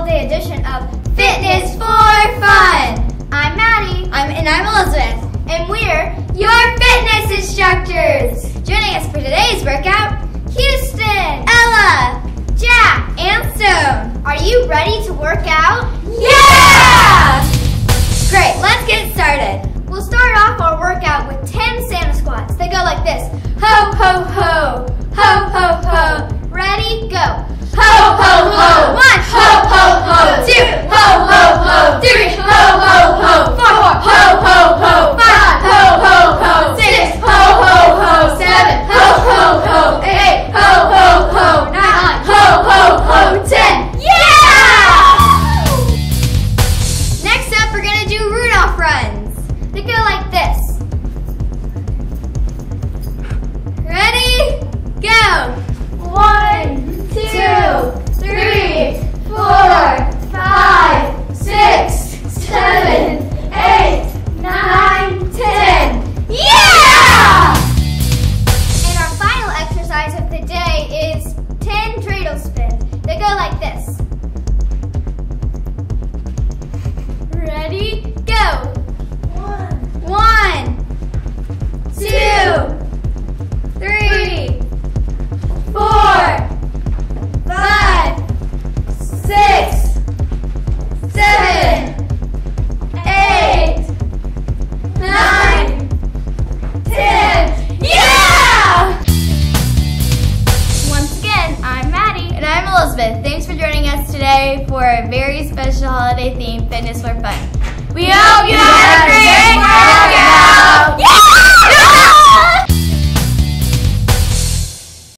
holiday edition of Fitness for Fun. I'm Maddie. I'm and I'm Elizabeth, and we're your fitness instructors. Joining us for today's workout, Houston, Ella, Jack, and Stone. Are you ready to work out? Yeah! Great, let's get started. We'll start off our workout with 10 Santa squats. They go like this. Ho, ho, ho. Today for a very special holiday themed Fitness for Fun. We hope you